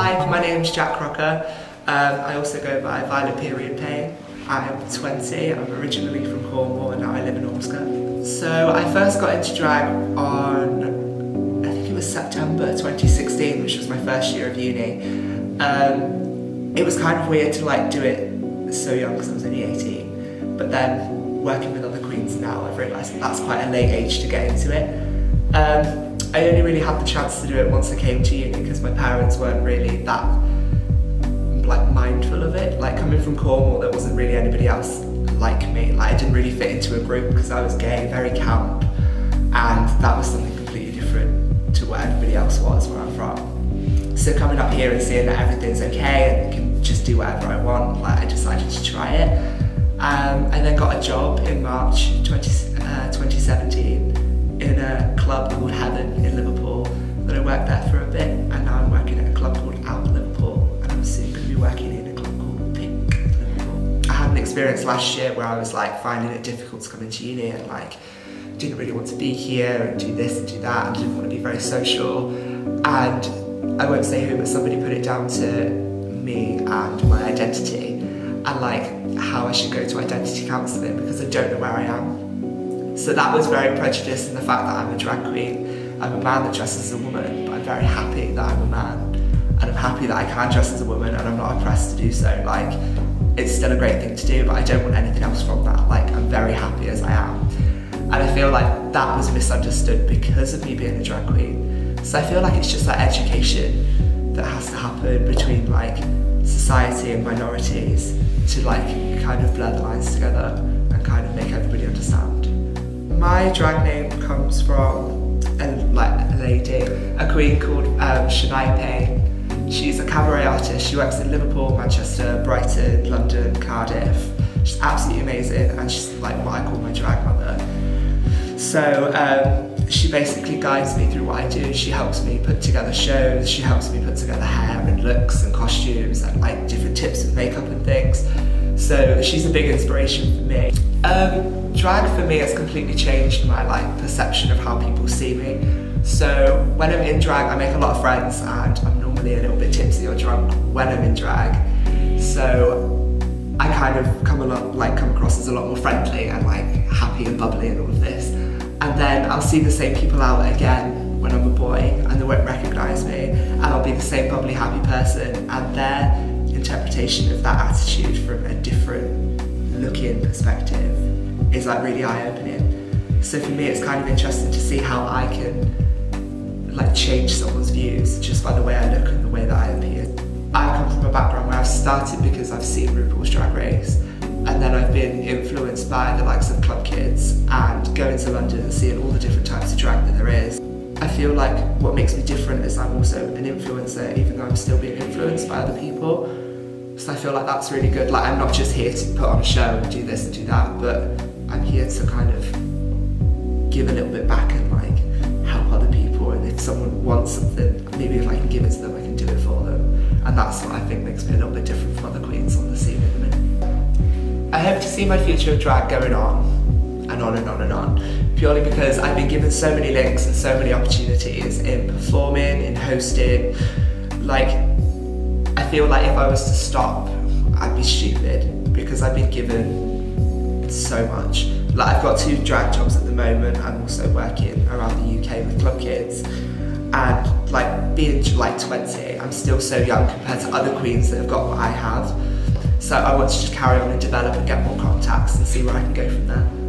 Hi, my name's Jack Crocker. Um, I also go by Violet Period Pain. I'm 20, I'm originally from Cornwall and now I live in Ormskirk. So I first got into drag on, I think it was September 2016, which was my first year of uni. Um, it was kind of weird to like do it so young because I was only 18, but then working with other queens now, I've realised that that's quite a late age to get into it. Um, I only really had the chance to do it once I came to uni because my parents weren't really that like mindful of it. Like coming from Cornwall, there wasn't really anybody else like me. Like I didn't really fit into a group because I was gay, very camp, and that was something completely different to where everybody else was where I'm from. So coming up here and seeing that everything's okay and I can just do whatever I want, like I decided to try it. Um, I then got a job in March 20, uh, 2017 experience last year where I was like finding it difficult to come into uni and like didn't really want to be here and do this and do that and didn't want to be very social and I won't say who but somebody put it down to me and my identity and like how I should go to identity counselling because I don't know where I am. So that was very prejudiced in the fact that I'm a drag queen. I'm a man that dresses as a woman, but I'm very happy that I'm a man. And I'm happy that I can dress as a woman and I'm not oppressed to do so. Like, still a great thing to do, but I don't want anything else from that. Like, I'm very happy as I am. And I feel like that was misunderstood because of me being a drag queen. So I feel like it's just like education that has to happen between like society and minorities to like kind of blur the lines together and kind of make everybody understand. My drag name comes from a, like a lady, a queen called um, Shania Payne. She's a cabaret artist. She works in Liverpool, Manchester, Brighton, London, Cardiff. She's absolutely amazing and she's like what I call my drag mother. So um, she basically guides me through what I do. She helps me put together shows, she helps me put together hair and looks and costumes and like different tips with makeup and things. So she's a big inspiration for me. Um, drag for me has completely changed my like perception of how people see me. So when I'm in drag, I make a lot of friends and I'm normally a little bit tipsy or drunk when I'm in drag. So I kind of come a lot, like come across as a lot more friendly and like happy and bubbly and all of this. And then I'll see the same people out again when I'm a boy and they won't recognise me and I'll be the same bubbly happy person and their interpretation of that attitude from a different looking perspective is like really eye-opening. So for me it's kind of interesting to see how I can like change someone's views just by the way I look and the way that I appear. I come from a background where I've started because I've seen RuPaul's Drag Race and then I've been influenced by the likes of Club Kids and going to London and seeing all the different types of drag that there is. I feel like what makes me different is I'm also an influencer even though I'm still being influenced by other people. So I feel like that's really good. Like I'm not just here to put on a show and do this and do that, but I'm here to kind of give a little bit back wants something, maybe if I can give it to them, I can do it for them. And that's what I think makes me a little bit different from other queens on the scene at the minute. I hope to see my future of drag going on and on and on and on, purely because I've been given so many links and so many opportunities in performing, in hosting. Like, I feel like if I was to stop, I'd be stupid because I've been given so much. Like, I've got two drag jobs at the moment. I'm also working around the UK with Club Kids and like being like 20 I'm still so young compared to other queens that have got what I have. So I want to just carry on and develop and get more contacts and see where I can go from there